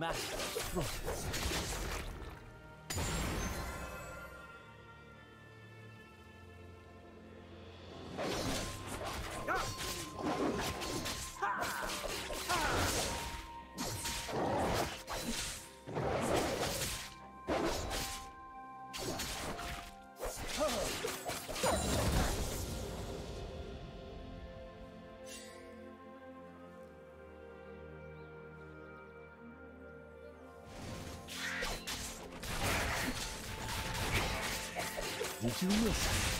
A master stroke. Did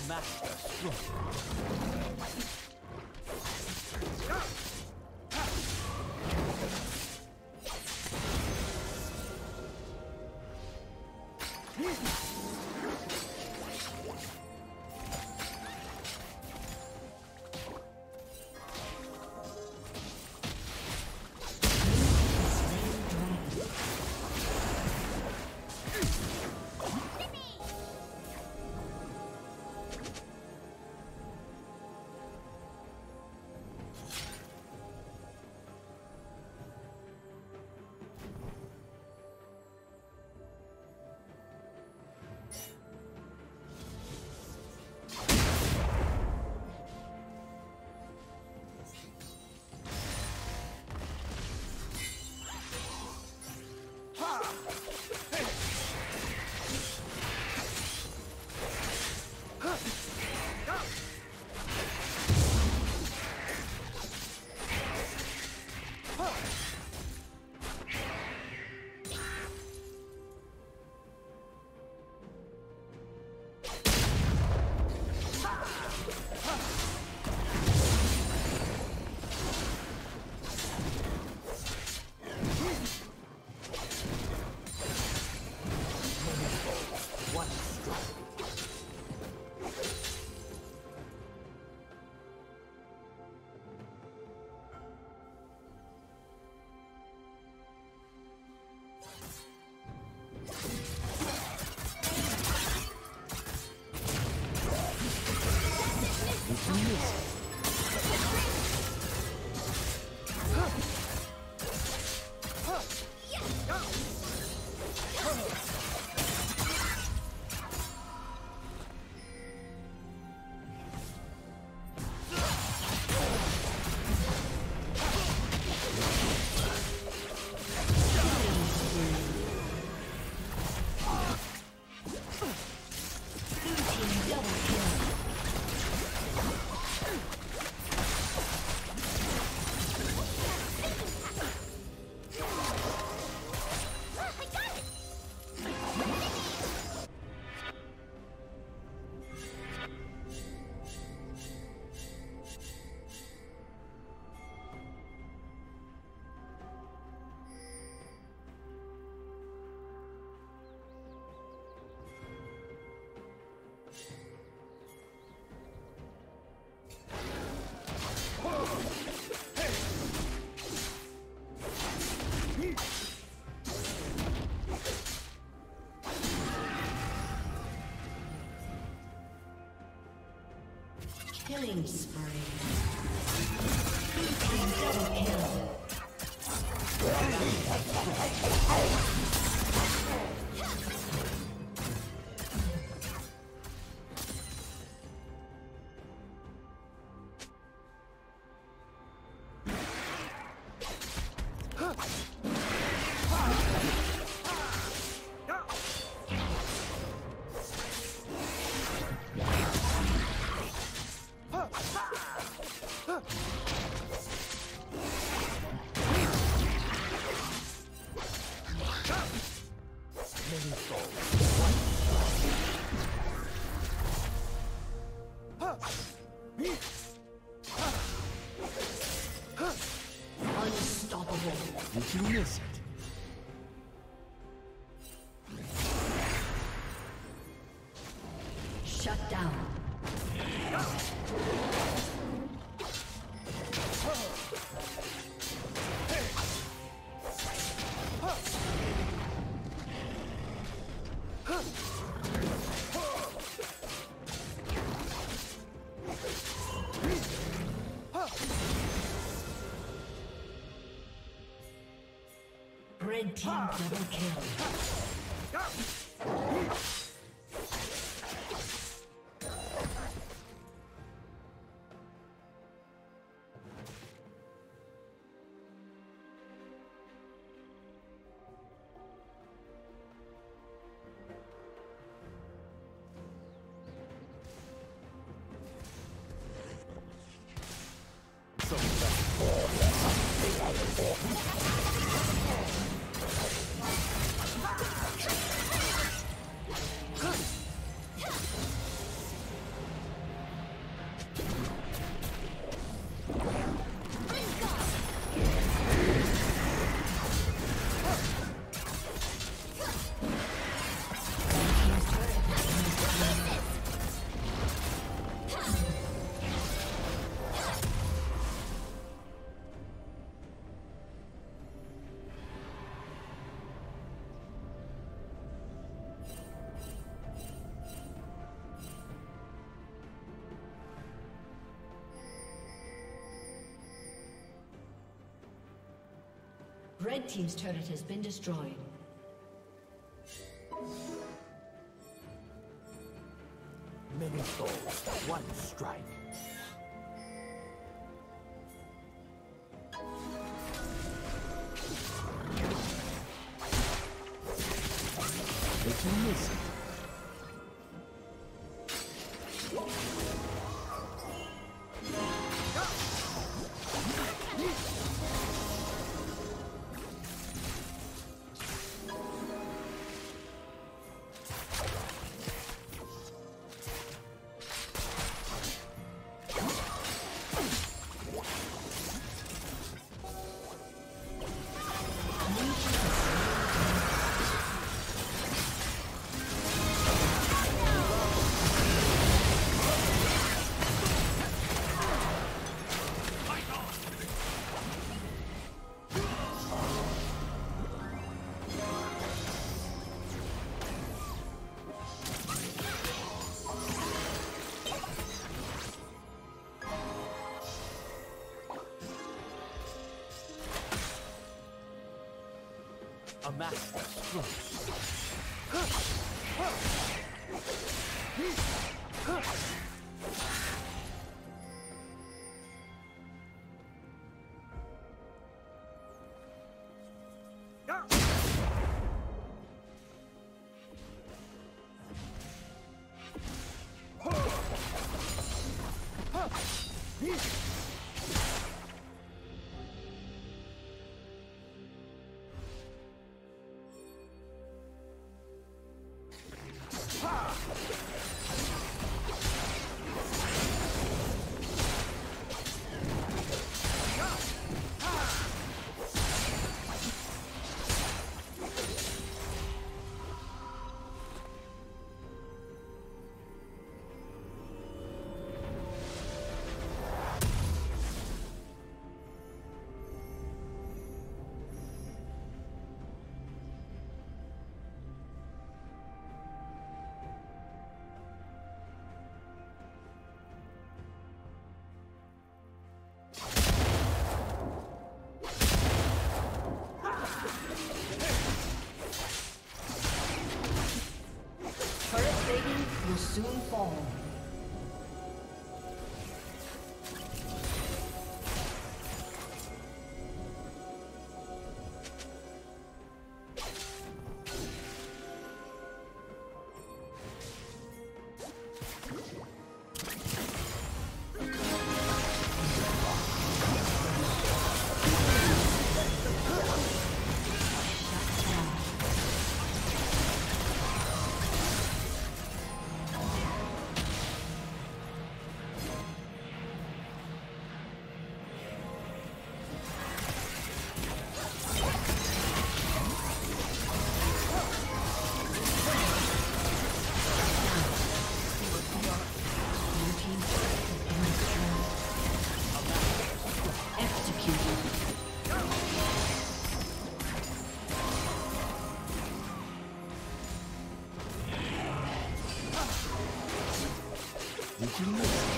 A master stroke. Killing spree. Did you miss it? Shut down. Double kill. Red team's turret has been destroyed. Many souls, one strike. a master stroke. Soon fall. Been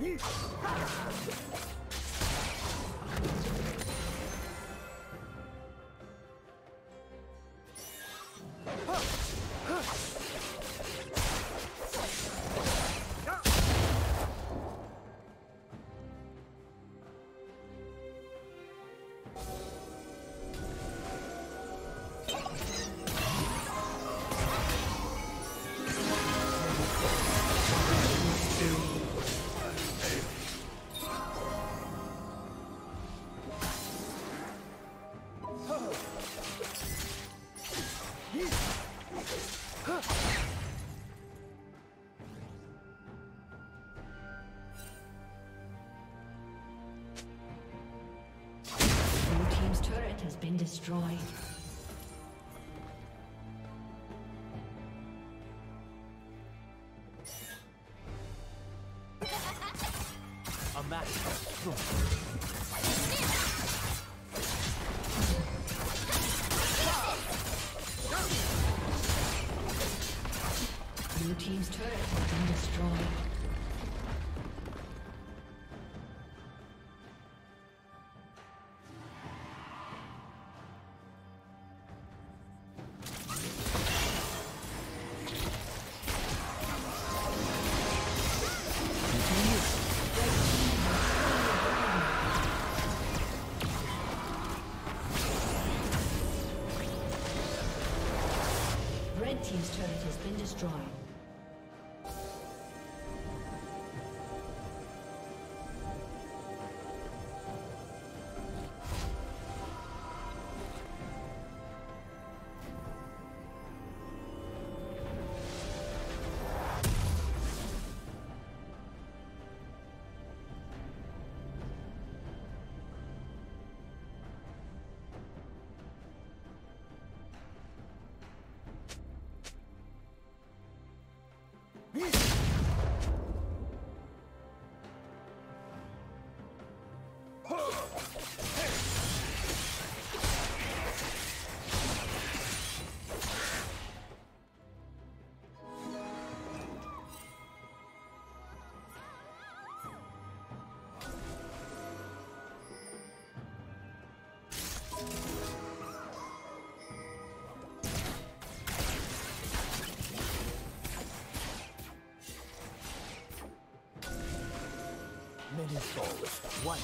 Hmph! Destroyed. A match Blue Team's turret has been destroyed. Destroyed. Peace. Many souls, one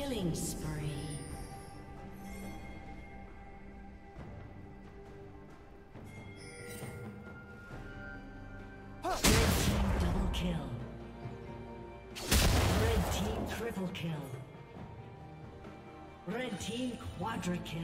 Killing spree. Red team double kill. Red team triple kill. Red team quadra kill.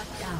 Shut down.